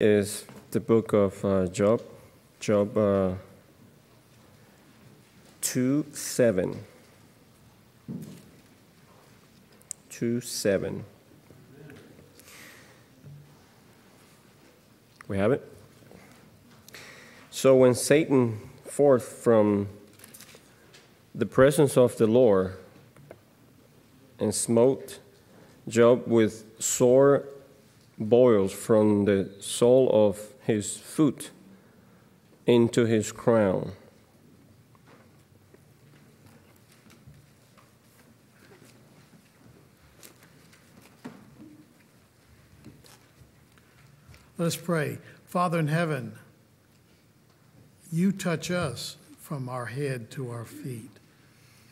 is the book of uh, Job, Job uh, 2 7. 2 7. We have it? So when Satan forth from the presence of the Lord and smote Job with sore boils from the sole of his foot into his crown. Let's pray. Father in heaven, you touch us from our head to our feet.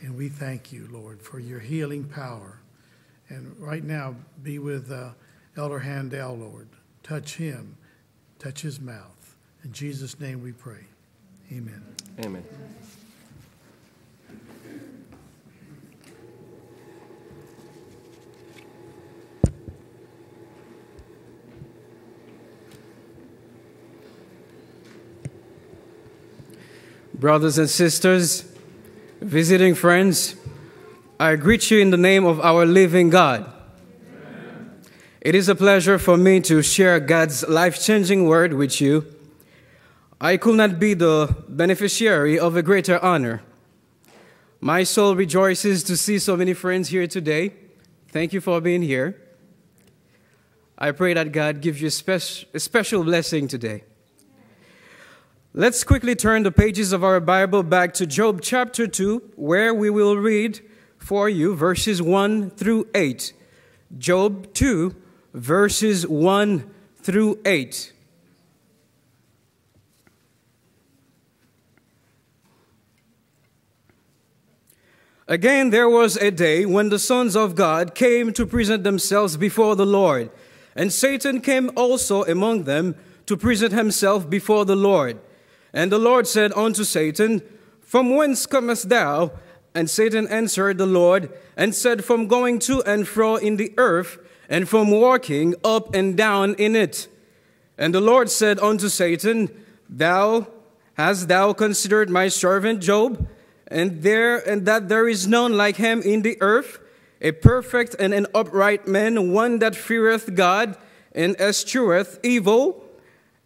And we thank you, Lord, for your healing power. And right now, be with uh, Elder Heandel, Lord. Touch him, touch his mouth. In Jesus' name we pray. Amen. Amen. Brothers and sisters, visiting friends, I greet you in the name of our living God. It is a pleasure for me to share God's life changing word with you. I could not be the beneficiary of a greater honor. My soul rejoices to see so many friends here today. Thank you for being here. I pray that God gives you a, spec- a special blessing today. Let's quickly turn the pages of our Bible back to Job chapter 2, where we will read for you verses 1 through 8. Job 2, verses 1 through 8. Again, there was a day when the sons of God came to present themselves before the Lord, and Satan came also among them to present himself before the Lord. And the Lord said unto Satan, From whence comest thou? And Satan answered the Lord, and said, From going to and fro in the earth, and from walking up and down in it. And the Lord said unto Satan, Thou hast thou considered my servant Job, and there and that there is none like him in the earth, a perfect and an upright man, one that feareth God and escheweth evil,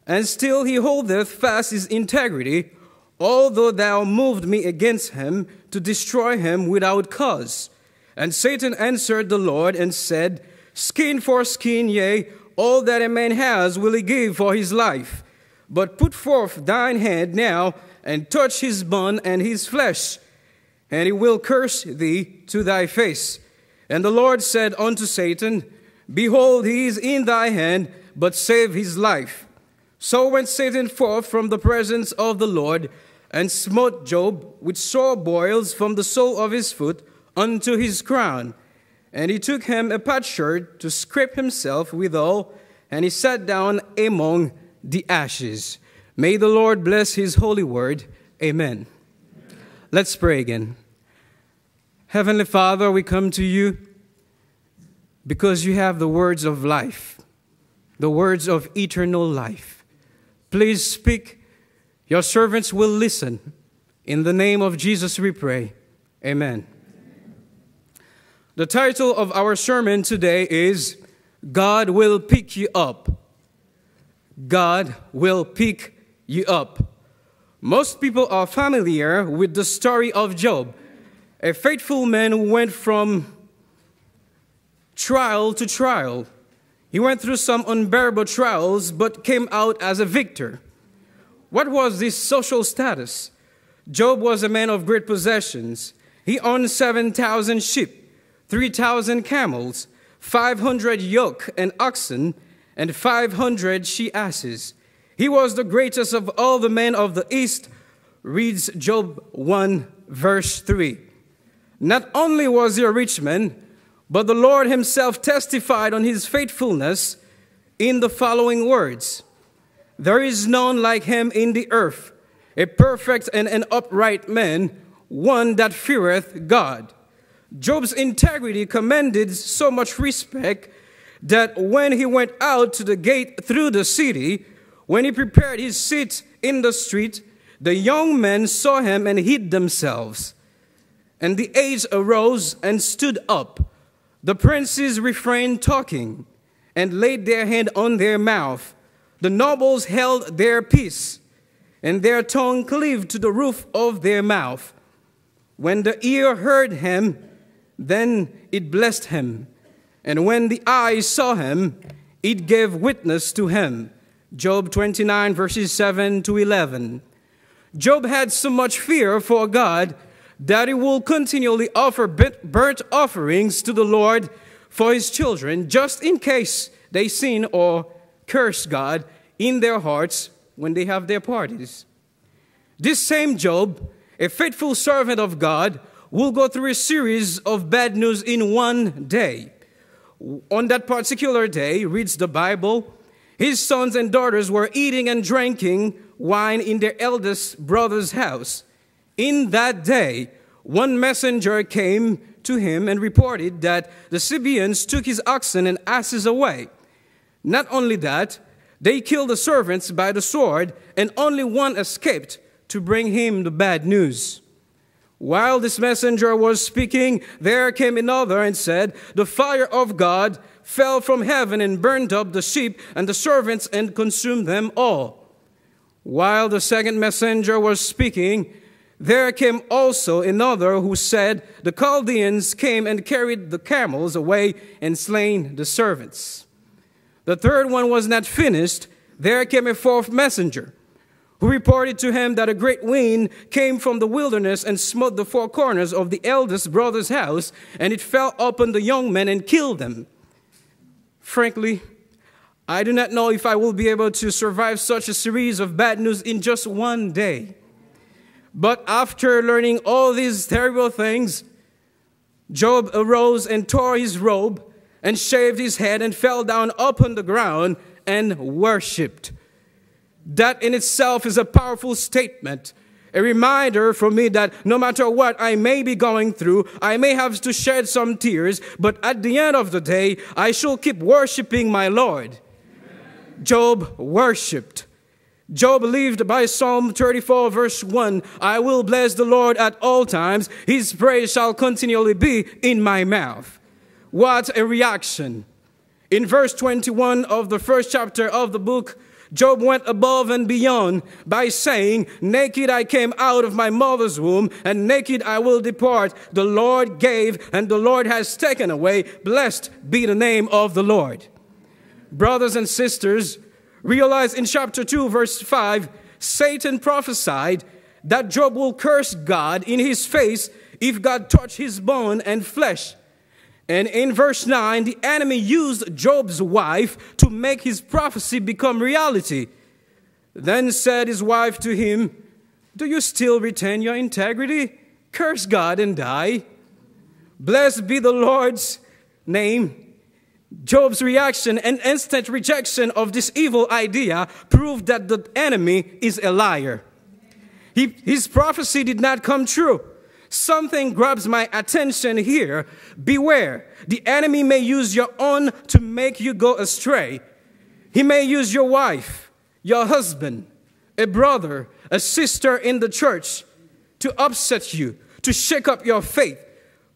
and still he holdeth fast his integrity, although thou moved me against him to destroy him without cause. And Satan answered the Lord and said, Skin for skin, yea, all that a man has will he give for his life. But put forth thine hand now and touch his bone and his flesh, and he will curse thee to thy face. And the Lord said unto Satan, Behold, he is in thy hand, but save his life. So went Satan forth from the presence of the Lord, and smote Job with sore boils from the sole of his foot unto his crown. And he took him a potsherd to scrape himself withal, and he sat down among the ashes. May the Lord bless his holy word. Amen. Let's pray again. Heavenly Father, we come to you because you have the words of life, the words of eternal life. Please speak. Your servants will listen. In the name of Jesus we pray. Amen. The title of our sermon today is God Will Pick You Up. God will pick you up. Most people are familiar with the story of Job. A faithful man who went from trial to trial. He went through some unbearable trials, but came out as a victor. What was his social status? Job was a man of great possessions. He owned 7,000 sheep, 3,000 camels, 500 yoke and oxen, and 500 she asses. He was the greatest of all the men of the East, reads Job 1, verse 3. Not only was he a rich man, but the Lord himself testified on his faithfulness in the following words There is none like him in the earth, a perfect and an upright man, one that feareth God. Job's integrity commanded so much respect that when he went out to the gate through the city, when he prepared his seat in the street, the young men saw him and hid themselves. And the aides arose and stood up. The princes refrained talking and laid their hand on their mouth. The nobles held their peace, and their tongue cleaved to the roof of their mouth. When the ear heard him, then it blessed him. And when the eye saw him, it gave witness to him. Job 29, verses 7 to 11. Job had so much fear for God that he will continually offer burnt offerings to the Lord for his children, just in case they sin or curse God in their hearts when they have their parties. This same Job, a faithful servant of God, will go through a series of bad news in one day. On that particular day, reads the Bible, his sons and daughters were eating and drinking wine in their eldest brother's house. In that day, one messenger came to him and reported that the Sabaeans took his oxen and asses away. Not only that, they killed the servants by the sword, and only one escaped to bring him the bad news. While this messenger was speaking, there came another and said, The fire of God fell from heaven and burned up the sheep and the servants and consumed them all. While the second messenger was speaking, there came also another who said, The Chaldeans came and carried the camels away and slain the servants. The third one was not finished. There came a fourth messenger who reported to him that a great wind came from the wilderness and smote the four corners of the eldest brother's house, and it fell upon the young men and killed them. Frankly, I do not know if I will be able to survive such a series of bad news in just one day. But after learning all these terrible things, Job arose and tore his robe and shaved his head and fell down upon the ground and worshiped. That in itself is a powerful statement a reminder for me that no matter what I may be going through, I may have to shed some tears, but at the end of the day, I shall keep worshiping my Lord. Amen. Job worshiped. Job believed by Psalm 34, verse 1 I will bless the Lord at all times, his praise shall continually be in my mouth. What a reaction! In verse 21 of the first chapter of the book, Job went above and beyond by saying, Naked I came out of my mother's womb, and naked I will depart. The Lord gave, and the Lord has taken away. Blessed be the name of the Lord. Brothers and sisters, realize in chapter 2, verse 5, Satan prophesied that Job will curse God in his face if God touch his bone and flesh. And in verse 9, the enemy used Job's wife to make his prophecy become reality. Then said his wife to him, Do you still retain your integrity? Curse God and die. Blessed be the Lord's name. Job's reaction and instant rejection of this evil idea proved that the enemy is a liar. He, his prophecy did not come true. Something grabs my attention here. Beware, the enemy may use your own to make you go astray. He may use your wife, your husband, a brother, a sister in the church to upset you, to shake up your faith.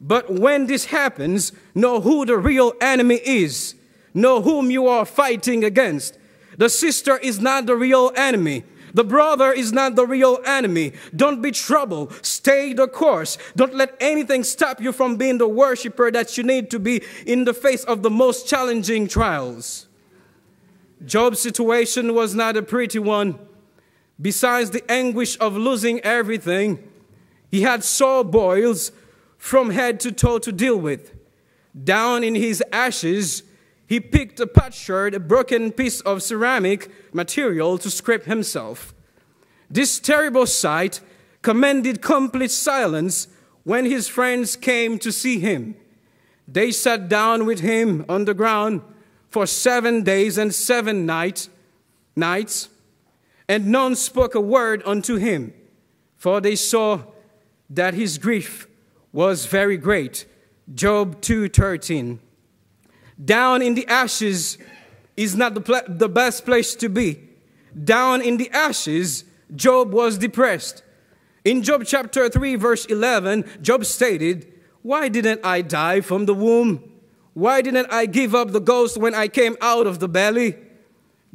But when this happens, know who the real enemy is, know whom you are fighting against. The sister is not the real enemy. The brother is not the real enemy. Don't be troubled. Stay the course. Don't let anything stop you from being the worshiper that you need to be in the face of the most challenging trials. Job's situation was not a pretty one. Besides the anguish of losing everything, he had sore boils from head to toe to deal with. Down in his ashes, he picked a potsherd, a broken piece of ceramic material, to scrape himself. This terrible sight commanded complete silence when his friends came to see him. They sat down with him on the ground for seven days and seven nights, nights, and none spoke a word unto him, for they saw that his grief was very great. Job 2:13 down in the ashes is not the, the best place to be. down in the ashes, Job was depressed. In Job chapter 3, verse 11, Job stated, Why didn't I die from the womb? Why didn't I give up the ghost when I came out of the belly?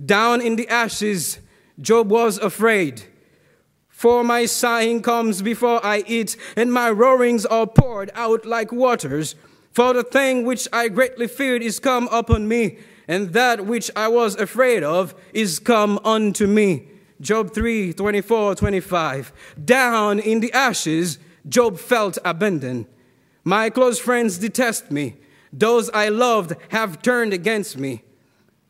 Down in the ashes, Job was afraid. For my sighing comes before I eat, and my roarings are poured out like waters. For the thing which I greatly feared is come upon me, and that which I was afraid of is come unto me. Job 3 24 25. Down in the ashes, Job felt abandoned. My close friends detest me. Those I loved have turned against me.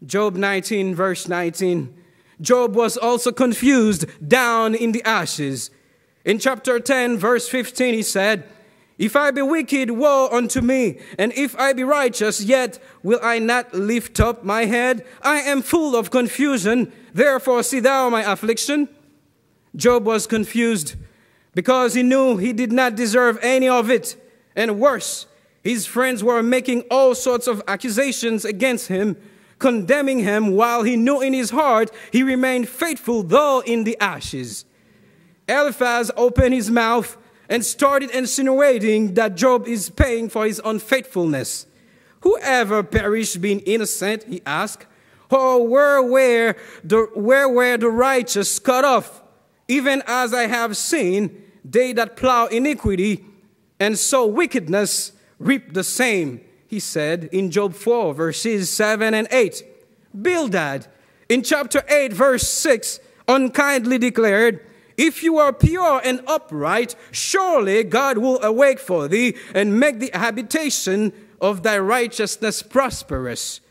Job 19, verse 19. Job was also confused down in the ashes. In chapter 10, verse 15, he said, If I be wicked, woe unto me, and if I be righteous, yet will I not lift up my head. I am full of confusion, therefore see thou my affliction. Job was confused because he knew he did not deserve any of it, and worse, his friends were making all sorts of accusations against him condemning him while he knew in his heart he remained faithful, though in the ashes. Eliphaz opened his mouth and started insinuating that Job is paying for his unfaithfulness. Whoever perished being innocent, he asked, or where were the, where were the righteous cut off? Even as I have seen, they that plow iniquity and sow wickedness reap the same he said in Job 4, verses 7 and 8. Bildad, in chapter 8, verse 6, unkindly declared, If you are pure and upright, surely God will awake for thee and make the habitation of thy righteousness prosperous.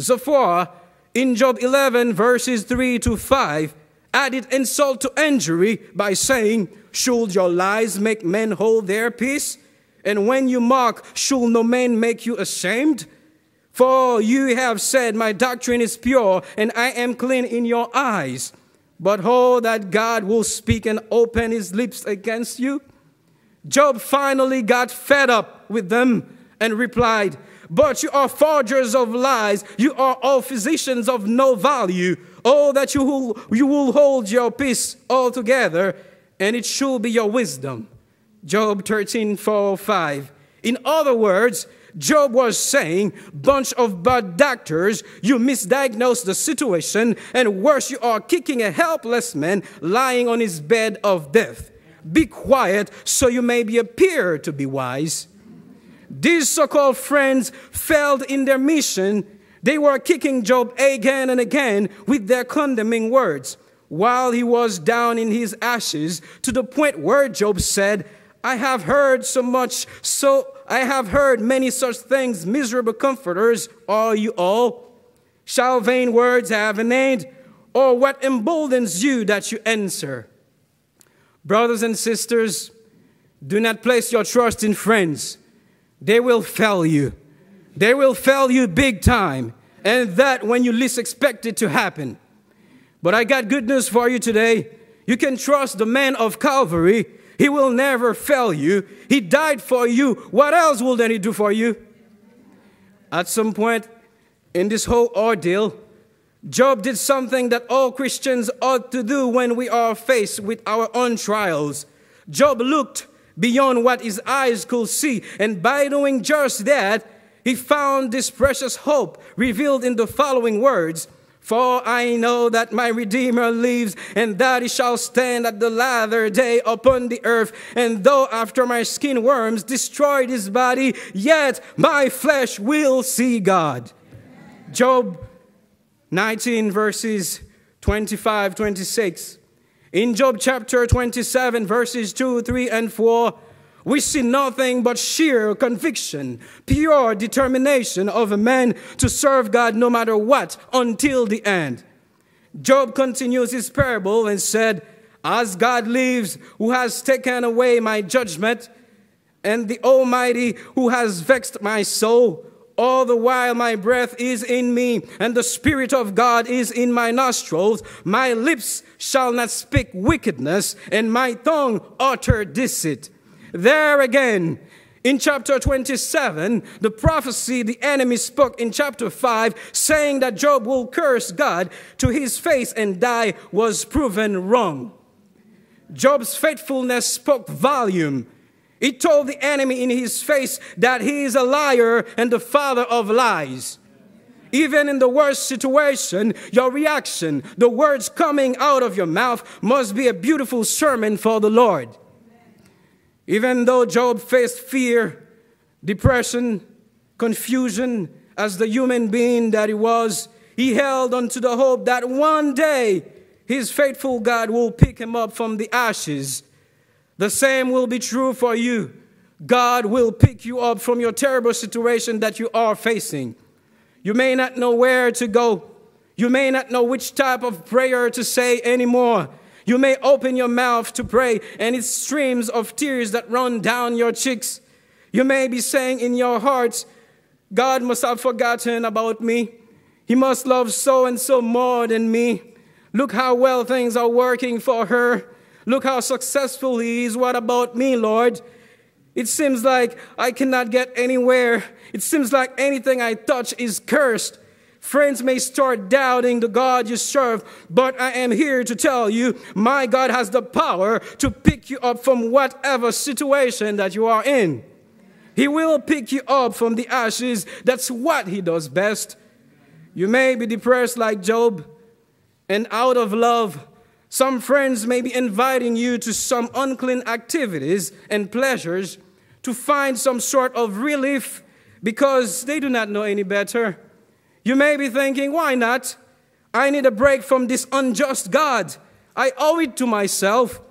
Zophar, in Job 11, verses 3 to 5, added insult to injury by saying, Should your lies make men hold their peace? And when you mock, shall no man make you ashamed? For you have said, My doctrine is pure, and I am clean in your eyes. But oh, that God will speak and open his lips against you. Job finally got fed up with them and replied, But you are forgers of lies. You are all physicians of no value. Oh, that you will, you will hold your peace altogether, and it should be your wisdom. Job 13, 4, 5. In other words, Job was saying, bunch of bad doctors, you misdiagnose the situation, and worse, you are kicking a helpless man lying on his bed of death. Be quiet so you may be appear to be wise. These so-called friends failed in their mission. They were kicking Job again and again with their condemning words while he was down in his ashes to the point where Job said, I have heard so much, so I have heard many such things, miserable comforters, are you all? Shall vain words have an end? Or what emboldens you that you answer? Brothers and sisters, do not place your trust in friends. They will fail you. They will fail you big time, and that when you least expect it to happen. But I got good news for you today. You can trust the man of Calvary he will never fail you. He died for you. What else will then He do for you? At some point in this whole ordeal, Job did something that all Christians ought to do when we are faced with our own trials. Job looked beyond what his eyes could see, and by doing just that, he found this precious hope revealed in the following words for I know that my Redeemer lives, and that he shall stand at the latter day upon the earth. And though after my skin worms destroyed his body, yet my flesh will see God. Job 19, verses 25, 26. In Job chapter 27, verses 2, 3, and 4, we see nothing but sheer conviction, pure determination of a man to serve God no matter what until the end. Job continues his parable and said, As God lives, who has taken away my judgment, and the Almighty who has vexed my soul, all the while my breath is in me, and the Spirit of God is in my nostrils, my lips shall not speak wickedness, and my tongue utter deceit. There again, In chapter 27, the prophecy the enemy spoke in chapter 5, saying that Job will curse God to his face and die, was proven wrong. Job's faithfulness spoke volume. It told the enemy in his face that he is a liar and the father of lies. Even in the worst situation, your reaction, the words coming out of your mouth, must be a beautiful sermon for the Lord. Even though Job faced fear, depression, confusion as the human being that he was, he held on to the hope that one day his faithful God will pick him up from the ashes. The same will be true for you. God will pick you up from your terrible situation that you are facing. You may not know where to go. You may not know which type of prayer to say anymore. You may open your mouth to pray, and it's streams of tears that run down your cheeks. You may be saying in your heart, God must have forgotten about me. He must love so and so more than me. Look how well things are working for her. Look how successful he is. What about me, Lord? It seems like I cannot get anywhere. It seems like anything I touch is cursed. Friends may start doubting the God you serve, but I am here to tell you my God has the power to pick you up from whatever situation that you are in. He will pick you up from the ashes. That's what He does best. You may be depressed like Job, and out of love, some friends may be inviting you to some unclean activities and pleasures to find some sort of relief because they do not know any better. You may be thinking, why not? I need a break from this unjust God. I owe it to myself.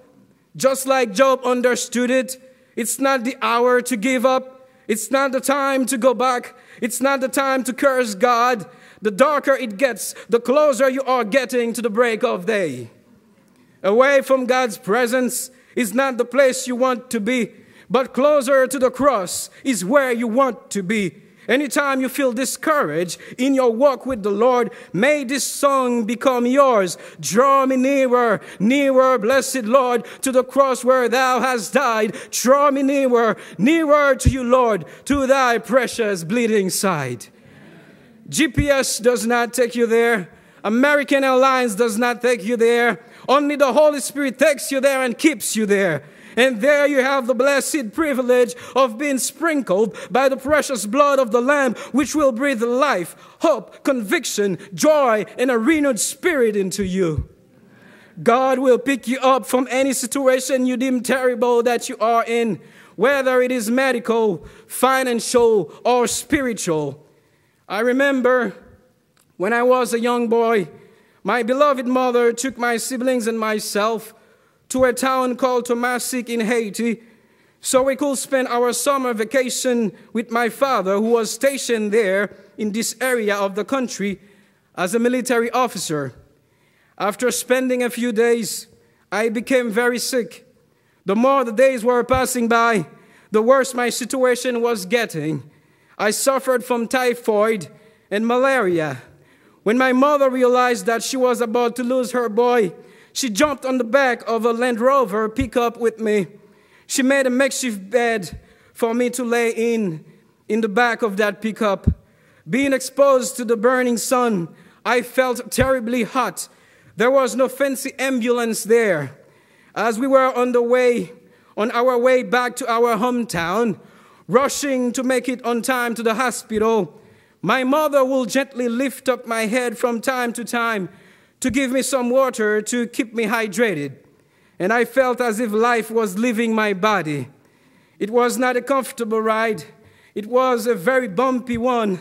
Just like Job understood it, it's not the hour to give up. It's not the time to go back. It's not the time to curse God. The darker it gets, the closer you are getting to the break of day. Away from God's presence is not the place you want to be, but closer to the cross is where you want to be. Anytime you feel discouraged in your walk with the Lord, may this song become yours. Draw me nearer, nearer, blessed Lord, to the cross where thou hast died. Draw me nearer, nearer to you, Lord, to thy precious bleeding side. GPS does not take you there. American Airlines does not take you there. Only the Holy Spirit takes you there and keeps you there. And there you have the blessed privilege of being sprinkled by the precious blood of the Lamb, which will breathe life, hope, conviction, joy, and a renewed spirit into you. God will pick you up from any situation you deem terrible that you are in, whether it is medical, financial, or spiritual. I remember when I was a young boy, my beloved mother took my siblings and myself to a town called Thomassique in Haiti so we could spend our summer vacation with my father, who was stationed there in this area of the country as a military officer. After spending a few days, I became very sick. The more the days were passing by, the worse my situation was getting. I suffered from typhoid and malaria. When my mother realized that she was about to lose her boy, she jumped on the back of a Land Rover pickup with me. She made a makeshift bed for me to lay in in the back of that pickup. Being exposed to the burning sun, I felt terribly hot. There was no fancy ambulance there. As we were on the way, on our way back to our hometown, rushing to make it on time to the hospital, my mother will gently lift up my head from time to time to give me some water to keep me hydrated. And I felt as if life was leaving my body. It was not a comfortable ride, it was a very bumpy one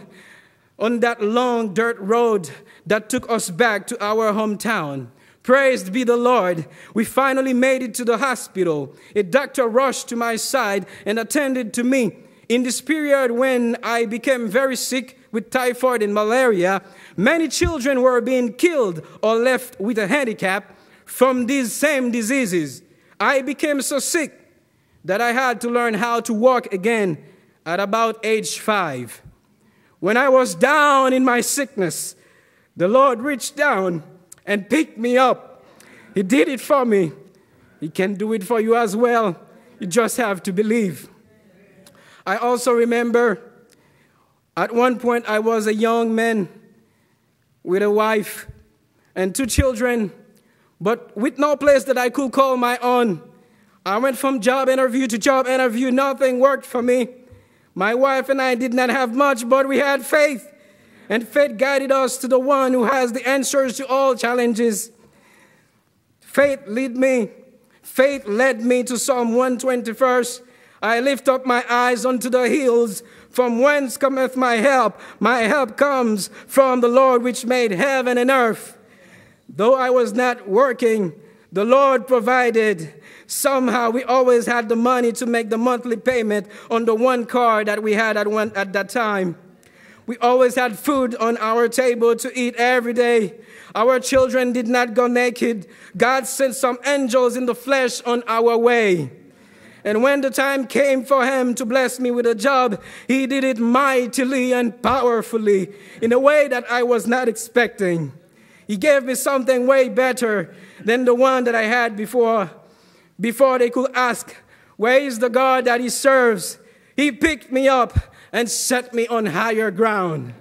on that long dirt road that took us back to our hometown. Praised be the Lord. We finally made it to the hospital. A doctor rushed to my side and attended to me. In this period when I became very sick with typhoid and malaria, Many children were being killed or left with a handicap from these same diseases. I became so sick that I had to learn how to walk again at about age five. When I was down in my sickness, the Lord reached down and picked me up. He did it for me. He can do it for you as well. You just have to believe. I also remember at one point I was a young man with a wife and two children, but with no place that I could call my own. I went from job interview to job interview, nothing worked for me. My wife and I did not have much, but we had faith. And faith guided us to the one who has the answers to all challenges. Faith led me. Faith led me to Psalm 121st. I lift up my eyes unto the hills, from whence cometh my help? My help comes from the Lord which made heaven and earth. Though I was not working, the Lord provided. Somehow we always had the money to make the monthly payment on the one car that we had at, one, at that time. We always had food on our table to eat every day. Our children did not go naked. God sent some angels in the flesh on our way. And when the time came for him to bless me with a job, he did it mightily and powerfully in a way that I was not expecting. He gave me something way better than the one that I had before. Before they could ask, Where is the God that he serves? He picked me up and set me on higher ground.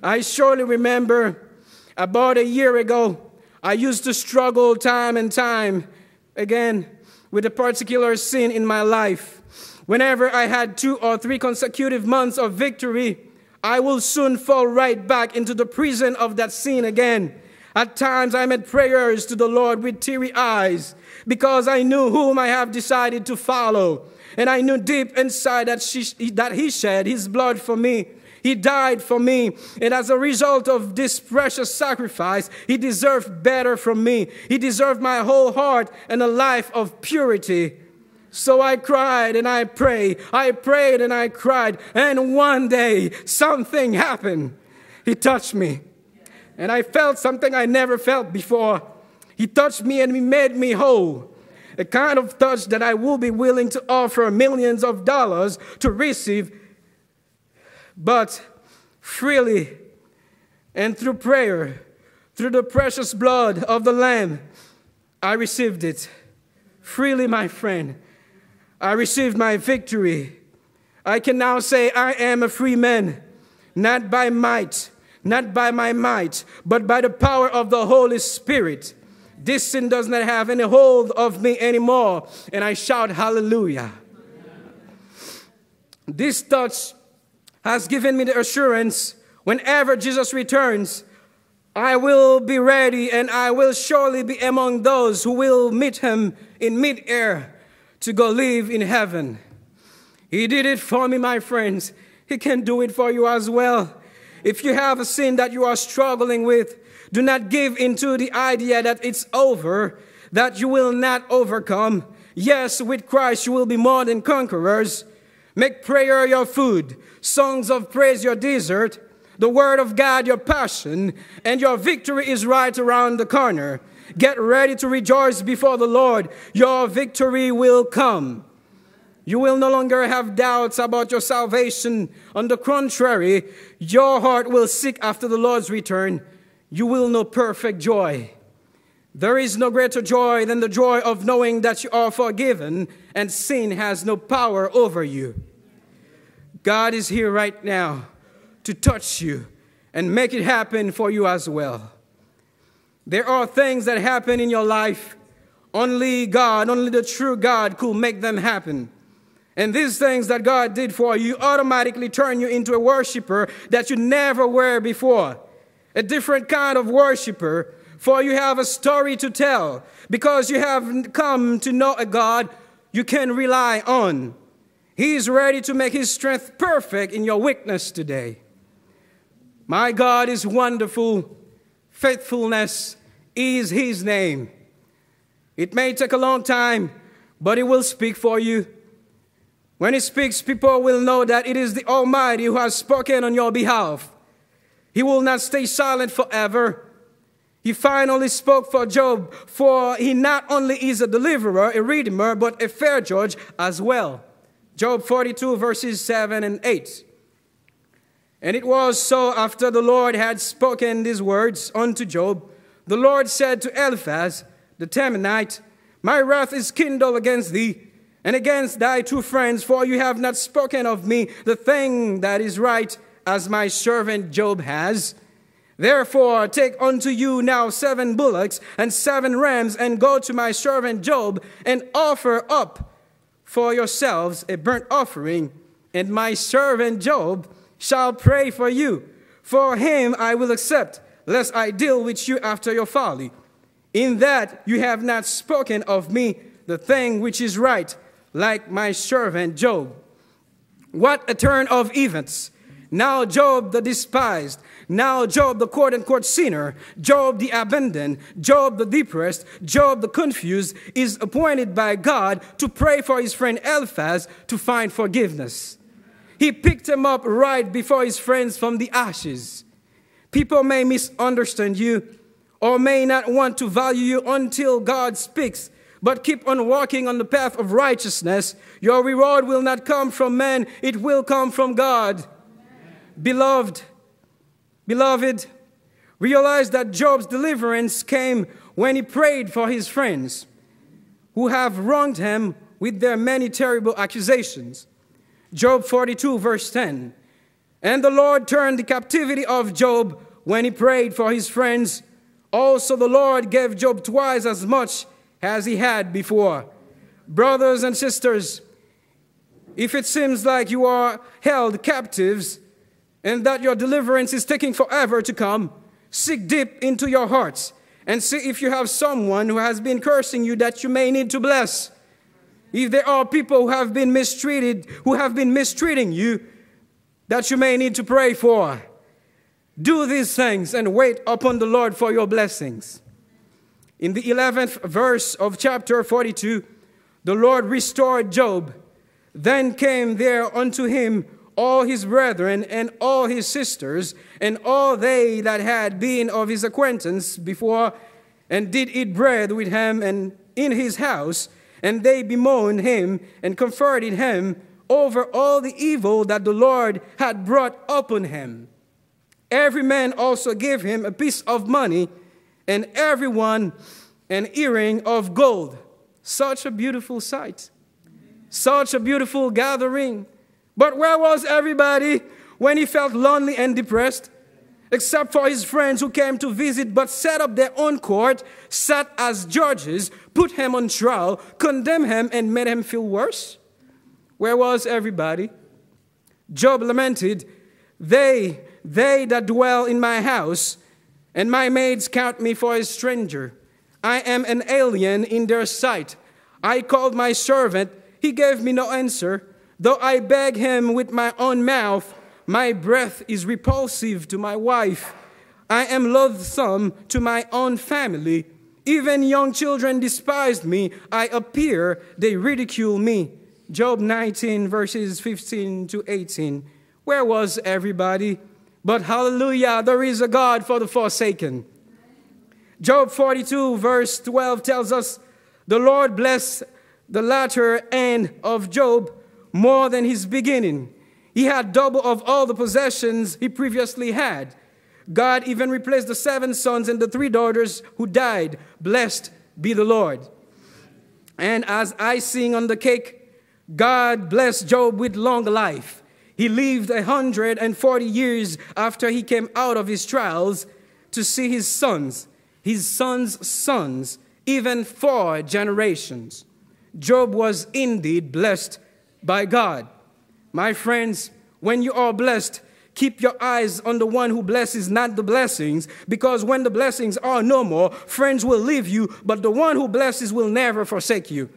I surely remember about a year ago, I used to struggle time and time again with a particular sin in my life. Whenever I had two or three consecutive months of victory, I will soon fall right back into the prison of that sin again. At times I made prayers to the Lord with teary eyes because I knew whom I have decided to follow. And I knew deep inside that, she, that He shed His blood for me. He died for me. And as a result of this precious sacrifice, He deserved better from me. He deserved my whole heart and a life of purity. So I cried and I prayed. I prayed and I cried. And one day something happened. He touched me. And I felt something I never felt before. He touched me and he made me whole a kind of touch that I will be willing to offer millions of dollars to receive, but freely and through prayer, through the precious blood of the Lamb, I received it. Freely, my friend, I received my victory. I can now say, I am a free man, not by might, not by my might, but by the power of the Holy Spirit. This sin does not have any hold of me anymore. And I shout, Hallelujah. This touch has given me the assurance whenever Jesus returns, I will be ready and I will surely be among those who will meet him in midair to go live in heaven. He did it for me, my friends. He can do it for you as well. If you have a sin that you are struggling with, do not give into the idea that it's over, that you will not overcome. Yes, with Christ you will be more than conquerors. Make prayer your food, songs of praise your dessert, the word of God your passion, and your victory is right around the corner. Get ready to rejoice before the Lord. Your victory will come. You will no longer have doubts about your salvation. On the contrary, your heart will seek after the Lord's return you will know perfect joy. There is no greater joy than the joy of knowing that you are forgiven and sin has no power over you. God is here right now to touch you and make it happen for you as well. There are things that happen in your life, only God, only the true God could make them happen. And these things that God did for you automatically turn you into a worshiper that you never were before a different kind of worshiper, for you have a story to tell, because you have come to know a God you can rely on. He is ready to make his strength perfect in your weakness today. My God is wonderful. Faithfulness is his name. It may take a long time, but he will speak for you. When he speaks, people will know that it is the Almighty who has spoken on your behalf. He will not stay silent forever. He finally spoke for Job, for he not only is a deliverer, a redeemer, but a fair judge as well. Job 42, verses 7 and 8. And it was so after the Lord had spoken these words unto Job, the Lord said to Eliphaz the Temanite, My wrath is kindled against thee, and against thy two friends, for you have not spoken of me the thing that is right, as my servant Job has. Therefore, take unto you now seven bullocks and seven rams, and go to my servant Job, and offer up for yourselves a burnt offering, and my servant Job shall pray for you. For him I will accept, lest I deal with you after your folly. In that you have not spoken of me the thing which is right, like my servant Job. What a turn of events! Now Job the despised, now Job the quote unquote sinner, Job the abandoned, Job the depressed, Job the confused is appointed by God to pray for his friend Eliphaz to find forgiveness. He picked him up right before his friends from the ashes. People may misunderstand you or may not want to value you until God speaks but keep on walking on the path of righteousness, your reward will not come from men, it will come from God. Beloved, beloved, realize that Job's deliverance came when he prayed for his friends who have wronged him with their many terrible accusations. Job 42, verse 10. And the Lord turned the captivity of Job when he prayed for his friends. Also, the Lord gave Job twice as much as he had before. Brothers and sisters, if it seems like you are held captives and that your deliverance is taking forever to come, seek deep into your hearts and see if you have someone who has been cursing you that you may need to bless. If there are people who have been mistreated, who have been mistreating you, that you may need to pray for. Do these things and wait upon the Lord for your blessings. In the 11th verse of chapter 42, the Lord restored Job. Then came there unto him all his brethren and all his sisters and all they that had been of his acquaintance before and did eat bread with him and in his house and they bemoaned him and comforted him over all the evil that the Lord had brought upon him. Every man also gave him a piece of money and everyone an earring of gold. Such a beautiful sight. Such a beautiful gathering. But where was everybody when he felt lonely and depressed? Except for his friends who came to visit but set up their own court, sat as judges, put him on trial, condemned him, and made him feel worse? Where was everybody? Job lamented, They, they that dwell in my house, and my maids count me for a stranger. I am an alien in their sight. I called my servant, he gave me no answer. Though I beg him with my own mouth, my breath is repulsive to my wife. I am loathsome to my own family. Even young children despise me. I appear, they ridicule me. Job 19, verses 15 to 18. Where was everybody? But hallelujah, there is a God for the forsaken. Job 42, verse 12 tells us the Lord blessed the latter end of Job more than his beginning. He had double of all the possessions he previously had. God even replaced the seven sons and the three daughters who died. Blessed be the Lord. And as icing on the cake, God blessed Job with long life. He lived a hundred and forty years after he came out of his trials to see his sons his sons' sons, even four generations. Job was indeed blessed by God. My friends, when you are blessed, keep your eyes on the one who blesses, not the blessings, because when the blessings are no more, friends will leave you, but the one who blesses will never forsake you.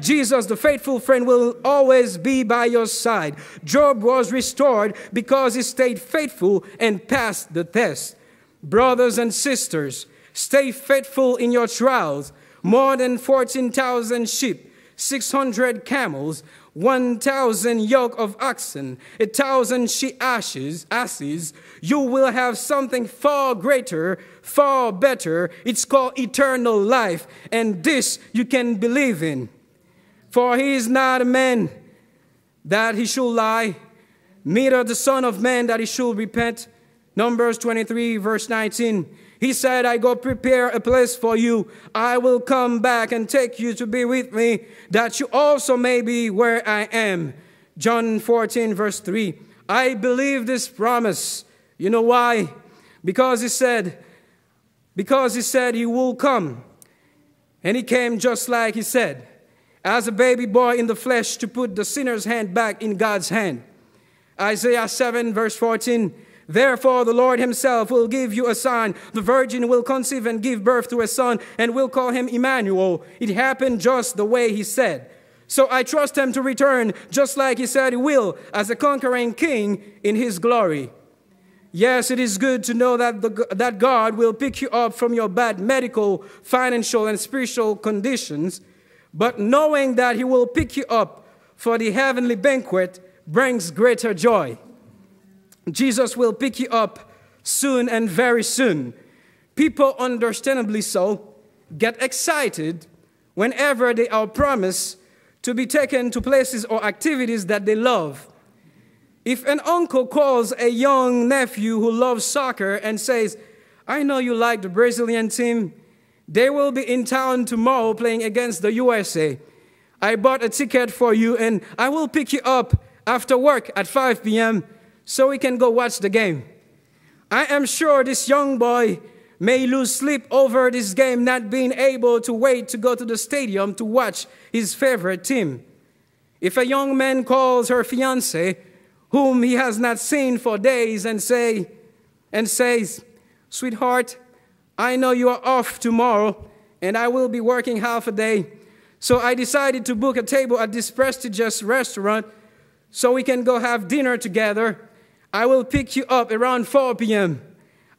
Jesus, the faithful friend, will always be by your side. Job was restored because he stayed faithful and passed the test. Brothers and sisters, Stay faithful in your trials. More than 14,000 sheep, 600 camels, 1,000 yoke of oxen, a thousand she ashes, asses, you will have something far greater, far better. It's called eternal life, and this you can believe in. For he is not a man that he should lie, neither the Son of Man that he should repent. Numbers 23, verse 19. He said, I go prepare a place for you. I will come back and take you to be with me, that you also may be where I am. John 14, verse 3. I believe this promise. You know why? Because he said, because he said he will come. And he came just like he said, as a baby boy in the flesh to put the sinner's hand back in God's hand. Isaiah 7, verse 14. Therefore, the Lord himself will give you a sign. The virgin will conceive and give birth to a son, and will call him Emmanuel. It happened just the way he said. So I trust him to return just like he said he will, as a conquering king in his glory. Yes, it is good to know that, the, that God will pick you up from your bad medical, financial, and spiritual conditions, but knowing that he will pick you up for the heavenly banquet brings greater joy. Jesus will pick you up soon and very soon. People, understandably so, get excited whenever they are promised to be taken to places or activities that they love. If an uncle calls a young nephew who loves soccer and says, I know you like the Brazilian team, they will be in town tomorrow playing against the USA. I bought a ticket for you and I will pick you up after work at 5 p.m so we can go watch the game. I am sure this young boy may lose sleep over this game, not being able to wait to go to the stadium to watch his favorite team. If a young man calls her fiance, whom he has not seen for days, and say, and says, "Sweetheart, I know you are off tomorrow, and I will be working half a day, so I decided to book a table at this prestigious restaurant so we can go have dinner together." I will pick you up around 4 p.m.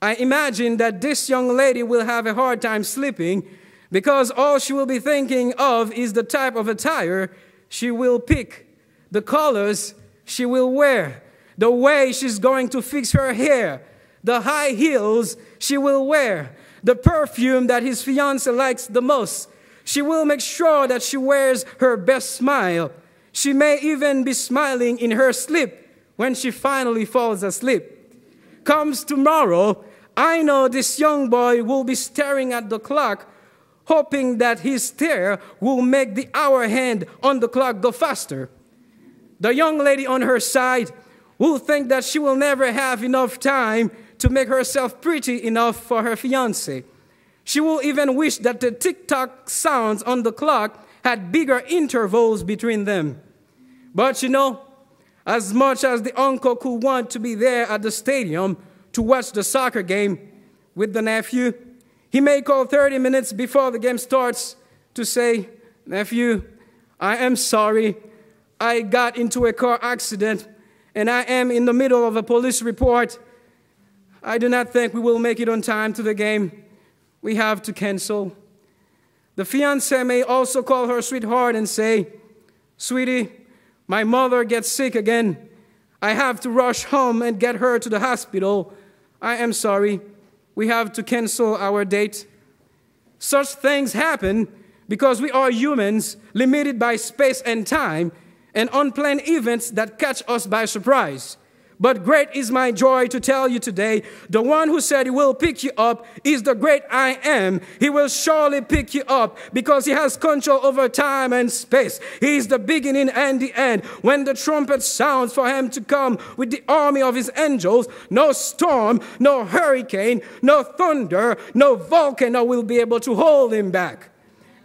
I imagine that this young lady will have a hard time sleeping because all she will be thinking of is the type of attire she will pick, the colors she will wear, the way she's going to fix her hair, the high heels she will wear, the perfume that his fiance likes the most. She will make sure that she wears her best smile. She may even be smiling in her sleep when she finally falls asleep. Comes tomorrow, I know this young boy will be staring at the clock, hoping that his stare will make the hour hand on the clock go faster. The young lady on her side will think that she will never have enough time to make herself pretty enough for her fiance. She will even wish that the tick tock sounds on the clock had bigger intervals between them. But you know, as much as the uncle could want to be there at the stadium to watch the soccer game with the nephew, he may call 30 minutes before the game starts to say, Nephew, I am sorry. I got into a car accident and I am in the middle of a police report. I do not think we will make it on time to the game. We have to cancel. The fiance may also call her sweetheart and say, Sweetie, my mother gets sick again. I have to rush home and get her to the hospital. I am sorry. We have to cancel our date. Such things happen because we are humans, limited by space and time, and unplanned events that catch us by surprise. But great is my joy to tell you today the one who said he will pick you up is the great I am. He will surely pick you up because he has control over time and space. He is the beginning and the end. When the trumpet sounds for him to come with the army of his angels, no storm, no hurricane, no thunder, no volcano will be able to hold him back.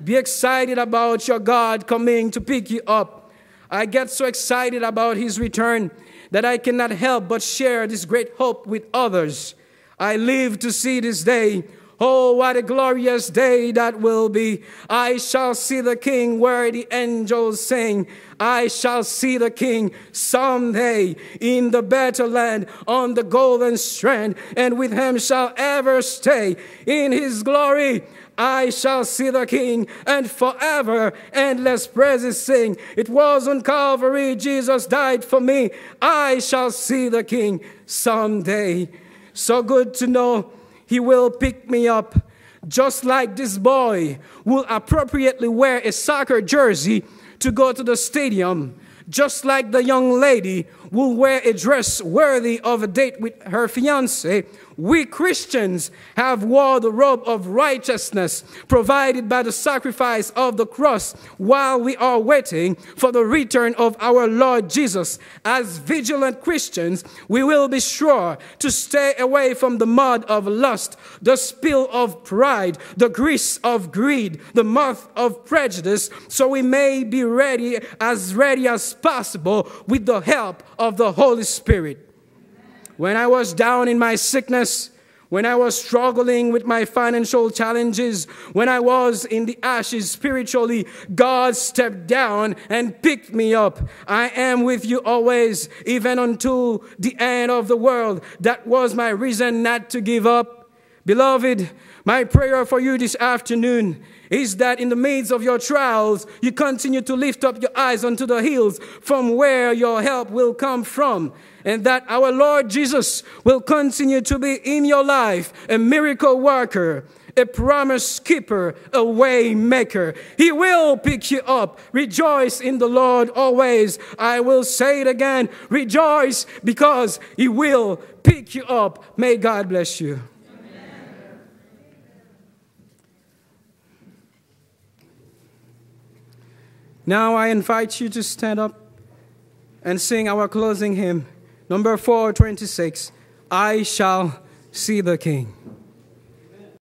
Be excited about your God coming to pick you up. I get so excited about his return that I cannot help but share this great hope with others. I live to see this day. Oh, what a glorious day that will be. I shall see the King where the angels sing. I shall see the King someday in the better land on the golden strand, and with him shall ever stay in his glory. I shall see the King and forever endless praises sing. It was on Calvary Jesus died for me. I shall see the King someday. So good to know He will pick me up. Just like this boy will appropriately wear a soccer jersey to go to the stadium, just like the young lady will wear a dress worthy of a date with her fiance we Christians have wore the robe of righteousness provided by the sacrifice of the cross while we are waiting for the return of our Lord Jesus. As vigilant Christians, we will be sure to stay away from the mud of lust, the spill of pride, the grease of greed, the moth of prejudice, so we may be ready, as ready as possible, with the help of the Holy Spirit. When I was down in my sickness, when I was struggling with my financial challenges, when I was in the ashes spiritually, God stepped down and picked me up. I am with you always, even until the end of the world. That was my reason not to give up. Beloved, my prayer for you this afternoon is that in the midst of your trials, you continue to lift up your eyes unto the hills from where your help will come from. And that our Lord Jesus will continue to be in your life a miracle worker, a promise keeper, a way maker. He will pick you up. Rejoice in the Lord always. I will say it again. Rejoice because He will pick you up. May God bless you. Now I invite you to stand up and sing our closing hymn, number 426 I shall see the King.